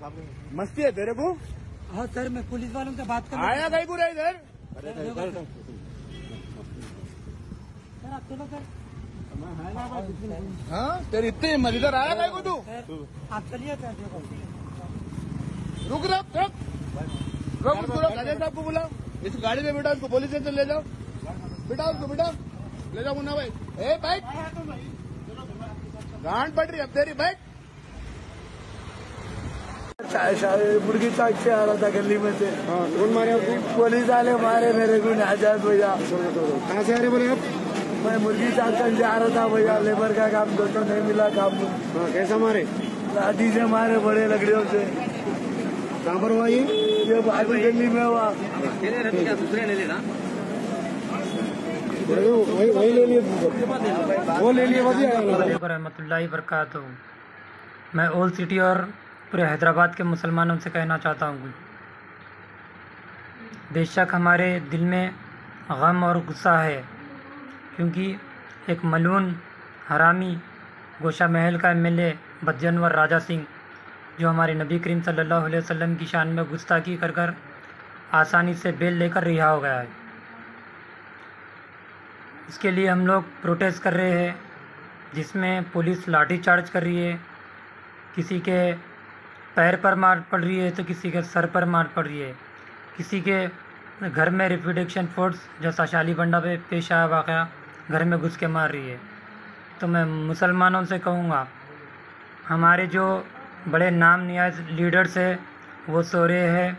मस्ती है तेरे को? हाँ सर मैं पुलिस वालों से बात कर आया कहीं पूरा इधर? सर आप चलो सर। हाँ? तेरी इतनी हिम्मत इधर आया कहीं को तू? आप चलिए सर रुक रुक रुक रुक रुक रुक अजय साहब को बुलाओ। इस गाड़ी में बेटा उसको पुलिस स्टेशन ले जाओ। बेटा उसको बेटा ले जाओ मुन्ना भाई। ए बाइक। गांड पड़ रही अब तेरी बैठ मुर्गी चाक से आ रहा था गली में से। कौन मारे आपको? पुलिस वाले मारे मेरे को आज़ाद भैया। कहाँ से आ रहे बोले आप? मैं मुर्गी चाक से आ रहा था भैया लेबर का काम दोस्तों नहीं मिला काम हाँ कैसा मारे? लाठी से मारे बड़े लकड़ियों से। कहाँ पर हुआ ये? ये बाजू गली में हुआ। वही ले लिए। वो ले लिए बढ़िया रहमतुल्लाहि वरकातुहू मैं ओल्ड सिटी और पूरे हैदराबाद के मुसलमानों से कहना चाहता हूँ। बेशक हमारे दिल में गम और गुस्सा है, क्योंकि एक मलून हरामी गोशा महल का एमएलए बदजनवर राजा सिंह, जो हमारे नबी करीम सल्लल्लाहु अलैहि वसल्लम की शान में गुस्ताखी कर कर आसानी से बेल लेकर रिहा हो गया है। इसके लिए हम लोग प्रोटेस्ट कर रहे हैं, जिसमें पुलिस लाठी चार्ज कर रही है, किसी के पैर पर मार पड़ रही है तो किसी के सर पर मार पड़ रही है। किसी के घर में रिप्रोडक्शन फोर्स जैसा शाली बंडा पे पेश आया वाक़ घर में घुस के मार रही है। तो मैं मुसलमानों से कहूँगा, हमारे जो बड़े नाम नियाज लीडर्स है, वो सो रहे हैं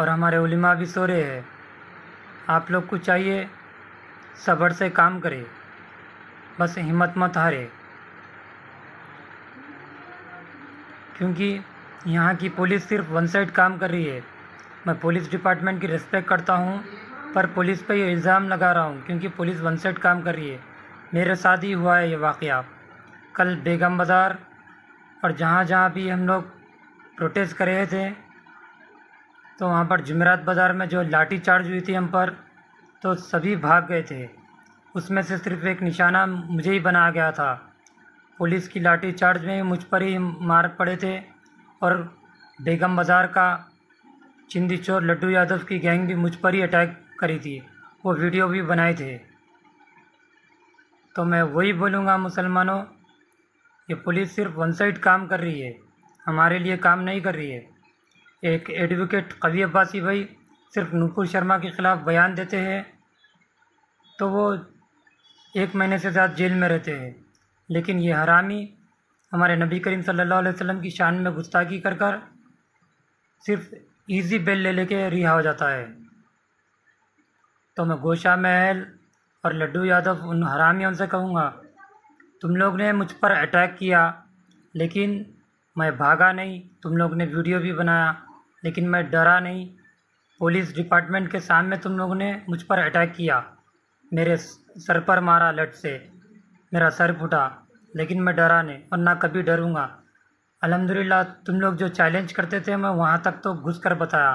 और हमारे उलिमा भी सो रहे हैं। आप लोग को चाहिए सब्र से काम करें, बस हिम्मत मत हारे। क्योंकि यहाँ की पुलिस सिर्फ़ वन साइड काम कर रही है। मैं पुलिस डिपार्टमेंट की रिस्पेक्ट करता हूँ, पर पुलिस पर ये इल्ज़ाम लगा रहा हूँ क्योंकि पुलिस वन साइड काम कर रही है। मेरे साथ ही हुआ है ये वाक़ कल बेगम बाज़ार और जहाँ जहाँ भी हम लोग प्रोटेस्ट कर रहे थे तो वहाँ पर जमेरात बाज़ार में जो लाठी चार्ज हुई थी हम पर तो सभी भाग गए थे। उसमें से सिर्फ़ एक निशाना मुझे ही बना गया था। पुलिस की लाठी चार्ज में मुझ पर ही मार पड़े थे और बेगम बाज़ार का चिंदी चोर लड्डू यादव की गैंग भी मुझ पर ही अटैक करी थी। वो वीडियो भी बनाए थे। तो मैं वही बोलूँगा, मुसलमानों, ये पुलिस सिर्फ़ वन साइड काम कर रही है, हमारे लिए काम नहीं कर रही है। एक एडवोकेट कवी अब्बासी भाई सिर्फ़ नूपुर शर्मा के ख़िलाफ़ बयान देते हैं तो वो एक महीने से ज़्यादा जेल में रहते हैं। लेकिन ये हरामी हमारे नबी करीम सल्लल्लाहु अलैहि वसल्लम की शान में गुस्ताखी कर कर सिर्फ़ इजी बेल ले लेके रिहा हो जाता है। तो मैं गोशा महल और लड्डू यादव उन हरामियों से कहूँगा, तुम लोग ने मुझ पर अटैक किया, लेकिन मैं भागा नहीं, तुम लोग ने वीडियो भी बनाया, लेकिन मैं डरा नहीं। पुलिस डिपार्टमेंट के सामने तुम लोगों ने मुझ पर अटैक किया, मेरे सर पर मारा लट से। मेरा सर फूटा, लेकिन मैं डरा नहीं और ना कभी डरूँगा। अल्हम्दुलिल्लाह, तुम लोग जो चैलेंज करते थे, मैं वहाँ तक तो घुस कर बताया।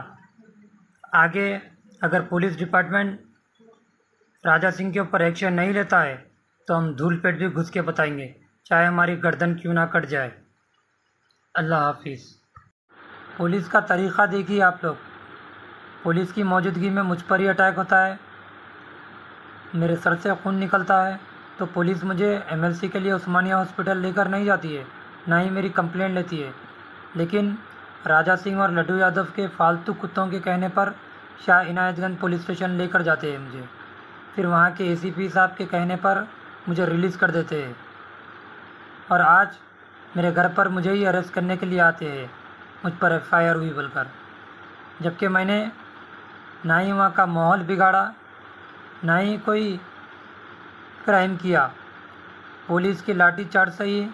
आगे, अगर पुलिस डिपार्टमेंट राजा सिंह के ऊपर एक्शन नहीं लेता है तो हम धूल पेट भी घुस के बताएँगे, चाहे हमारी गर्दन क्यों ना कट जाए। अल्लाह हाफिज़। पुलिस का तरीक़ा देखिए आप लोग। पुलिस की मौजूदगी में मुझ पर ही अटैक होता है। मेरे सर से खून निकलता है। तो पुलिस मुझे एमएलसी के लिए उस्मानिया हॉस्पिटल लेकर नहीं जाती है, ना ही मेरी कंप्लेंट लेती है। लेकिन राजा सिंह और लड्डू यादव के फालतू कुत्तों के कहने पर शाह इनायतगंज पुलिस स्टेशन लेकर जाते हैं मुझे। फिर वहाँ के एसीपी साहब के कहने पर मुझे रिलीज़ कर देते हैं। और आज मेरे घर पर मुझे ही अरेस्ट करने के लिए आते हैं, मुझ पर एफ़ हुई बोलकर। जबकि मैंने ना ही वहाँ का माहौल बिगाड़ा, ना ही कोई क्राइम किया। पुलिस की लाठी चार्ज से ही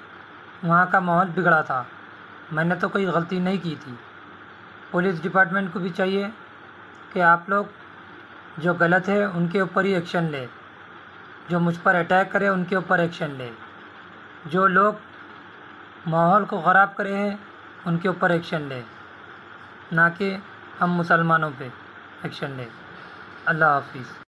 वहाँ का माहौल बिगड़ा था। मैंने तो कोई गलती नहीं की थी। पुलिस डिपार्टमेंट को भी चाहिए कि आप लोग जो गलत है, उनके ऊपर ही एक्शन ले। जो मुझ पर अटैक करे, उनके ऊपर एक्शन ले। जो लोग माहौल को ख़राब करे हैं, उनके ऊपर एक्शन ले। ना कि हम मुसलमानों पे एक्शन ले। अल्लाह हाफिज़।